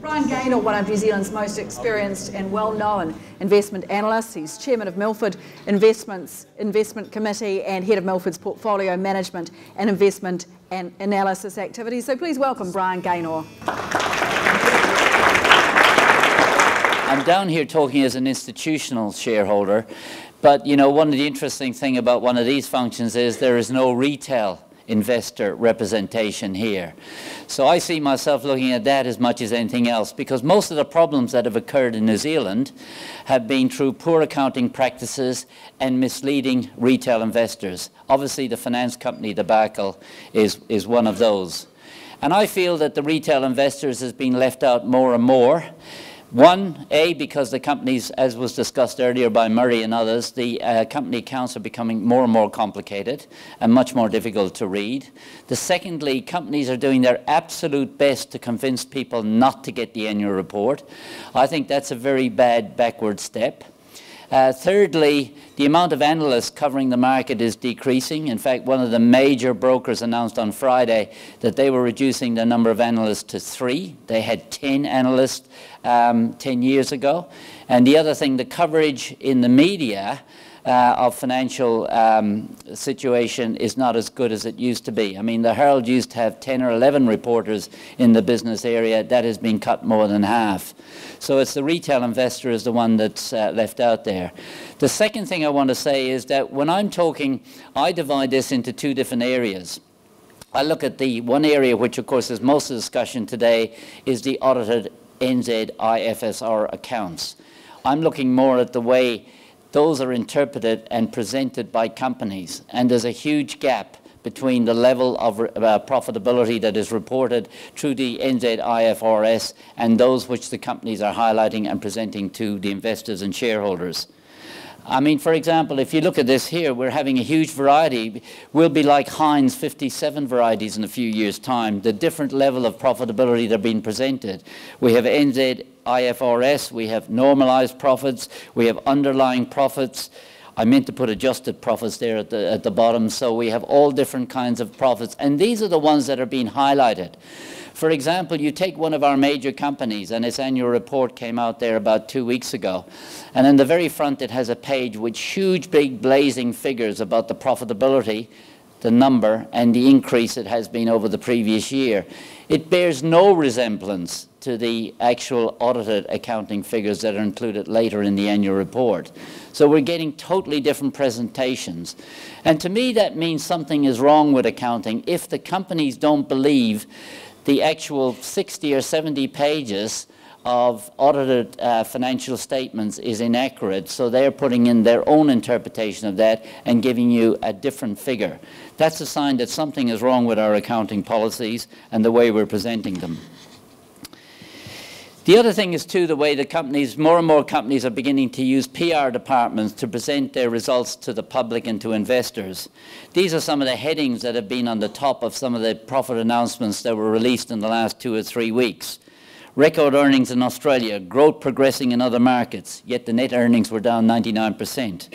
Brian Gaynor, one of New Zealand's most experienced and well-known investment analysts. He's chairman of Milford Investments Investment Committee and head of Milford's portfolio management and investment and analysis activities. So please welcome Brian Gaynor. I'm down here talking as an institutional shareholder, but you know, one of the interesting thing about one of these functions is there is no retail investor representation here. So I see myself looking at that as much as anything else because most of the problems that have occurred in New Zealand have been through poor accounting practices and misleading retail investors. Obviously the finance company debacle is, is one of those. And I feel that the retail investors has been left out more and more. One, A, because the companies, as was discussed earlier by Murray and others, the uh, company accounts are becoming more and more complicated and much more difficult to read. The secondly, companies are doing their absolute best to convince people not to get the annual report. I think that's a very bad backward step. Uh, thirdly, the amount of analysts covering the market is decreasing. In fact, one of the major brokers announced on Friday that they were reducing the number of analysts to three. They had 10 analysts um, 10 years ago. And the other thing, the coverage in the media uh, of financial um, situation is not as good as it used to be. I mean, the Herald used to have 10 or 11 reporters in the business area. That has been cut more than half. So it's the retail investor is the one that's uh, left out there. The second thing I want to say is that when I'm talking, I divide this into two different areas. I look at the one area which, of course, is most of the discussion today is the audited NZ IFSR accounts. I'm looking more at the way those are interpreted and presented by companies. And there's a huge gap between the level of uh, profitability that is reported through the NZIFRS and those which the companies are highlighting and presenting to the investors and shareholders. I mean, for example, if you look at this here, we're having a huge variety. We'll be like Heinz 57 varieties in a few years' time. The different level of profitability that are being presented. We have NZ IFRS, we have normalized profits, we have underlying profits. I meant to put adjusted profits there at the, at the bottom. So we have all different kinds of profits. And these are the ones that are being highlighted. For example, you take one of our major companies, and its annual report came out there about two weeks ago. And in the very front, it has a page with huge, big, blazing figures about the profitability, the number, and the increase it has been over the previous year. It bears no resemblance to the actual audited accounting figures that are included later in the annual report. So we're getting totally different presentations. And to me, that means something is wrong with accounting if the companies don't believe the actual 60 or 70 pages of audited uh, financial statements is inaccurate, so they're putting in their own interpretation of that and giving you a different figure. That's a sign that something is wrong with our accounting policies and the way we're presenting them. The other thing is too the way the companies, more and more companies are beginning to use PR departments to present their results to the public and to investors. These are some of the headings that have been on the top of some of the profit announcements that were released in the last two or three weeks. Record earnings in Australia, growth progressing in other markets, yet the net earnings were down 99%.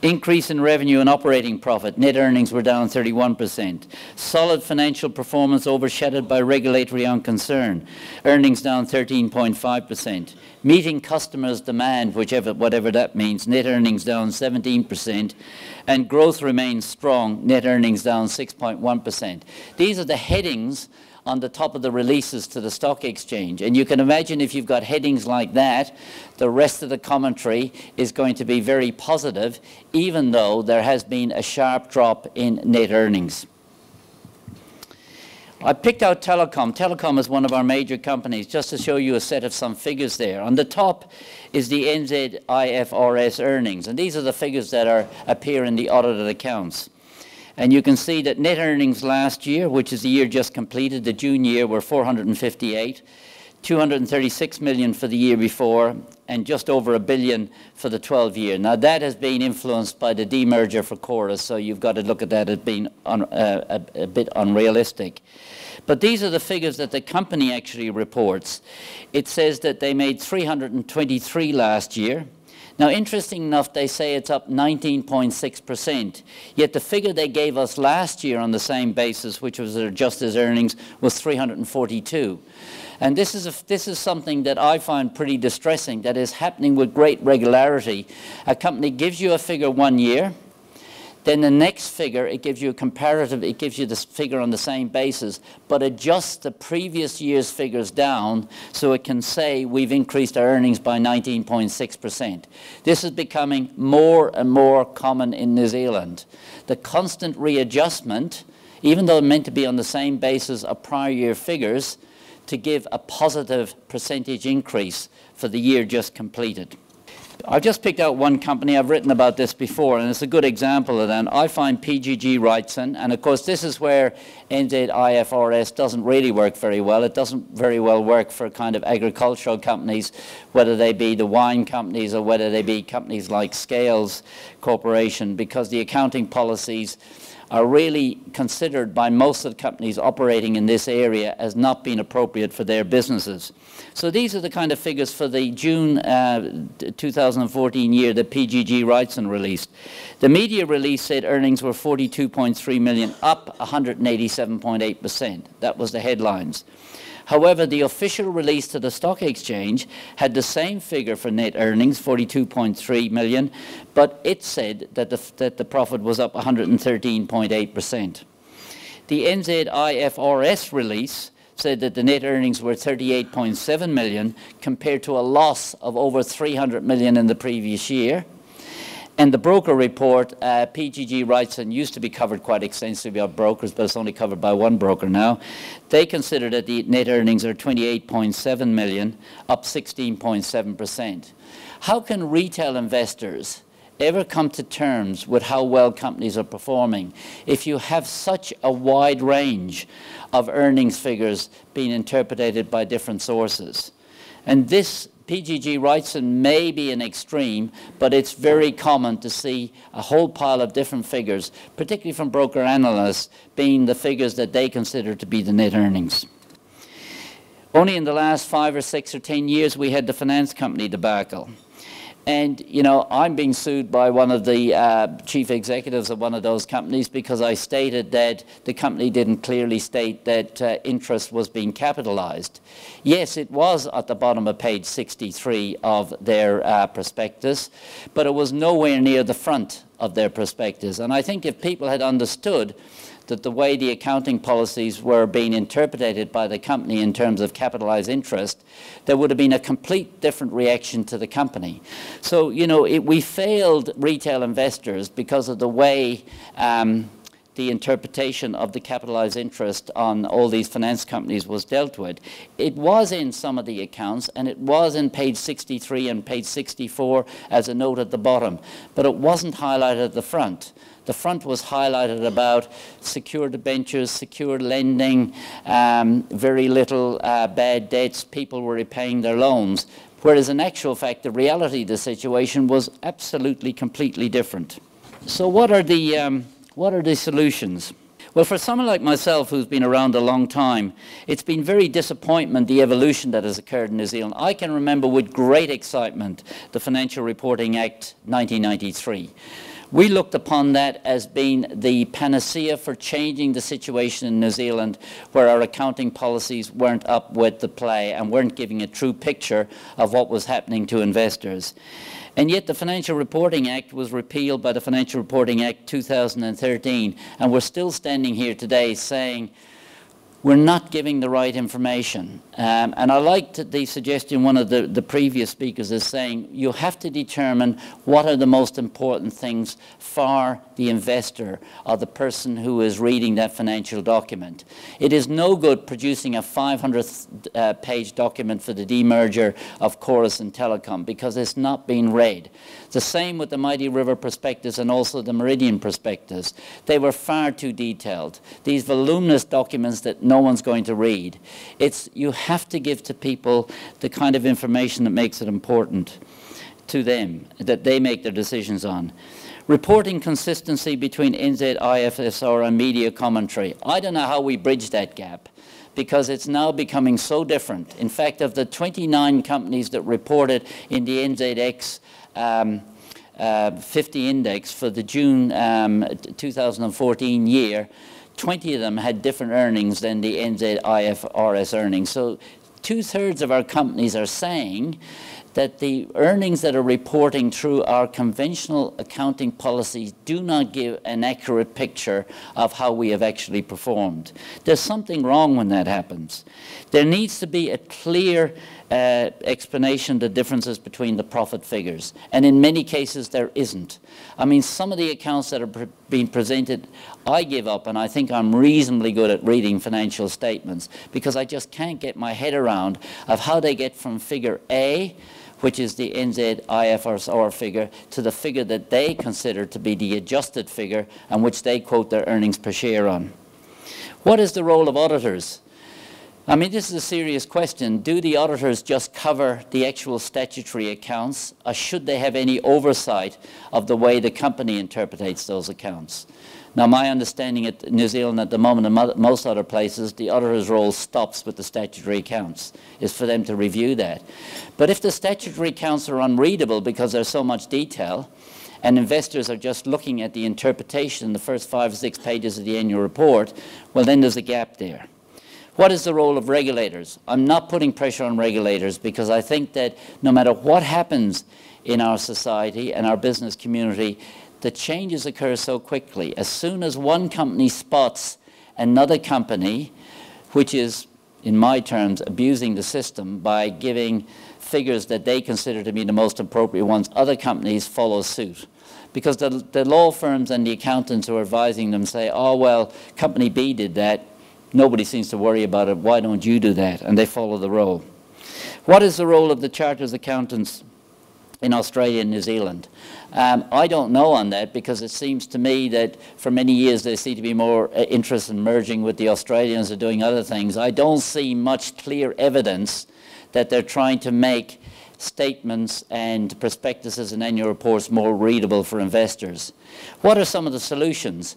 Increase in revenue and operating profit. Net earnings were down 31%. Solid financial performance overshadowed by regulatory unconcern. Earnings down 13.5%. Meeting customers' demand, whichever, whatever that means. Net earnings down 17%. And growth remains strong. Net earnings down 6.1%. These are the headings on the top of the releases to the stock exchange. And you can imagine if you've got headings like that, the rest of the commentary is going to be very positive, even though there has been a sharp drop in net earnings. I picked out Telecom. Telecom is one of our major companies, just to show you a set of some figures there. On the top is the NZIFRS earnings, and these are the figures that are, appear in the audited accounts. And you can see that net earnings last year, which is the year just completed, the June year, were 458, 236 million for the year before, and just over a billion for the 12 year. Now that has been influenced by the demerger for Chorus, so you've got to look at that as being un, uh, a, a bit unrealistic. But these are the figures that the company actually reports. It says that they made 323 last year, now, interesting enough, they say it's up 19.6%, yet the figure they gave us last year on the same basis, which was their adjusted earnings, was 342. And this is, a, this is something that I find pretty distressing, that is happening with great regularity. A company gives you a figure one year, then the next figure, it gives you a comparative, it gives you this figure on the same basis, but adjusts the previous year's figures down so it can say we've increased our earnings by 19.6%. This is becoming more and more common in New Zealand. The constant readjustment, even though meant to be on the same basis of prior year figures, to give a positive percentage increase for the year just completed. I've just picked out one company. I've written about this before, and it's a good example of that. I find PGG Wrightson, and of course, this is where NZ IFRS doesn't really work very well. It doesn't very well work for kind of agricultural companies, whether they be the wine companies or whether they be companies like Scales Corporation, because the accounting policies are really considered by most of the companies operating in this area as not being appropriate for their businesses. So these are the kind of figures for the June uh, 2014 year that PGG Wrightson released. The media release said earnings were 42.3 million, up 187.8%. That was the headlines. However, the official release to the stock exchange had the same figure for net earnings, 42.3 million, but it said that the, that the profit was up 113.8%. The NZIFRS release said that the net earnings were 38.7 million compared to a loss of over 300 million in the previous year. And the broker report, uh, PGG Wrightson used to be covered quite extensively by brokers, but it's only covered by one broker now. They consider that the net earnings are 28.7 million, up 16.7%. How can retail investors ever come to terms with how well companies are performing if you have such a wide range of earnings figures being interpreted by different sources? And this PGG Wrightson may be an extreme, but it's very common to see a whole pile of different figures, particularly from broker analysts, being the figures that they consider to be the net earnings. Only in the last five or six or ten years we had the finance company debacle. And, you know, I'm being sued by one of the uh, chief executives of one of those companies because I stated that the company didn't clearly state that uh, interest was being capitalized. Yes, it was at the bottom of page 63 of their uh, prospectus, but it was nowhere near the front of their prospectus. And I think if people had understood that the way the accounting policies were being interpreted by the company in terms of capitalized interest, there would have been a complete different reaction to the company. So, you know, it, we failed retail investors because of the way um, the interpretation of the capitalized interest on all these finance companies was dealt with. It was in some of the accounts and it was in page 63 and page 64 as a note at the bottom, but it wasn't highlighted at the front. The front was highlighted about secured debentures, secured lending, um, very little uh, bad debts, people were repaying their loans. Whereas in actual fact, the reality of the situation was absolutely, completely different. So what are the, um, what are the solutions? Well, for someone like myself who's been around a long time, it's been very disappointment the evolution that has occurred in New Zealand. I can remember with great excitement the Financial Reporting Act 1993. We looked upon that as being the panacea for changing the situation in New Zealand where our accounting policies weren't up with the play and weren't giving a true picture of what was happening to investors. And yet the Financial Reporting Act was repealed by the Financial Reporting Act 2013 and we're still standing here today saying we're not giving the right information. Um, and I liked the suggestion one of the, the previous speakers is saying you have to determine what are the most important things for the investor or the person who is reading that financial document. It is no good producing a 500 uh, page document for the demerger of Chorus and Telecom because it's not being read. The same with the Mighty River Prospectus and also the Meridian Prospectus. They were far too detailed. These voluminous documents that no one's going to read. It's, you have to give to people the kind of information that makes it important to them, that they make their decisions on. Reporting consistency between NZ, IFSR and media commentary. I don't know how we bridge that gap because it's now becoming so different. In fact, of the 29 companies that reported in the NZX um, uh, 50 index for the June um, 2014 year, 20 of them had different earnings than the NZ IFRS earnings. So two-thirds of our companies are saying that the earnings that are reporting through our conventional accounting policies do not give an accurate picture of how we have actually performed. There's something wrong when that happens. There needs to be a clear uh, explanation of the differences between the profit figures. And in many cases, there isn't. I mean, some of the accounts that are pre being presented, I give up, and I think I'm reasonably good at reading financial statements because I just can't get my head around of how they get from figure A which is the NZ IFRS figure, to the figure that they consider to be the adjusted figure and which they quote their earnings per share on. What is the role of auditors? I mean, this is a serious question. Do the auditors just cover the actual statutory accounts, or should they have any oversight of the way the company interprets those accounts? Now, my understanding at New Zealand at the moment and most other places, the auditor's role stops with the statutory accounts, It's for them to review that. But if the statutory accounts are unreadable because there's so much detail, and investors are just looking at the interpretation in the first five or six pages of the annual report, well, then there's a gap there. What is the role of regulators? I'm not putting pressure on regulators because I think that no matter what happens in our society and our business community, the changes occur so quickly. As soon as one company spots another company, which is, in my terms, abusing the system by giving figures that they consider to be the most appropriate ones, other companies follow suit. Because the, the law firms and the accountants who are advising them say, oh, well, company B did that. Nobody seems to worry about it. Why don't you do that? And they follow the role. What is the role of the chartered accountants in Australia and New Zealand? Um, I don't know on that because it seems to me that for many years they seem to be more uh, interested in merging with the Australians or doing other things. I don't see much clear evidence that they're trying to make statements and prospectuses and annual reports more readable for investors. What are some of the solutions?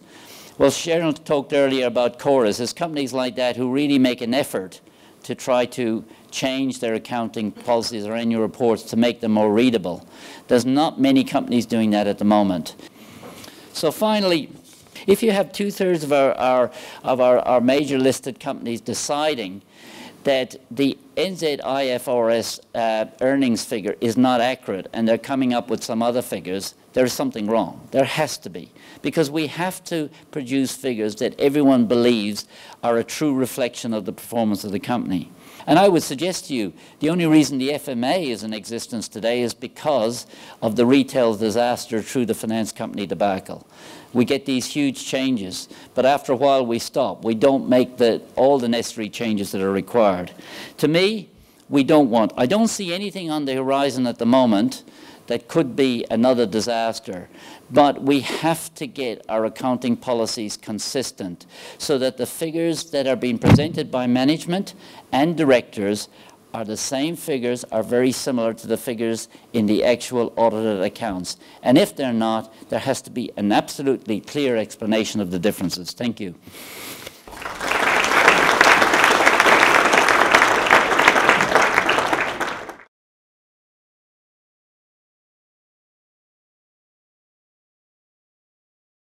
Well, Sharon talked earlier about Chorus. There's companies like that who really make an effort to try to change their accounting policies or annual reports to make them more readable. There's not many companies doing that at the moment. So finally, if you have two-thirds of, our, our, of our, our major listed companies deciding that the NZIFRS uh, earnings figure is not accurate and they're coming up with some other figures, there's something wrong. There has to be. Because we have to produce figures that everyone believes are a true reflection of the performance of the company. And I would suggest to you, the only reason the FMA is in existence today is because of the retail disaster through the finance company debacle. We get these huge changes, but after a while we stop. We don't make the, all the necessary changes that are required. To me, we don't want, I don't see anything on the horizon at the moment that could be another disaster. But we have to get our accounting policies consistent so that the figures that are being presented by management and directors are the same figures, are very similar to the figures in the actual audited accounts. And if they're not, there has to be an absolutely clear explanation of the differences. Thank you.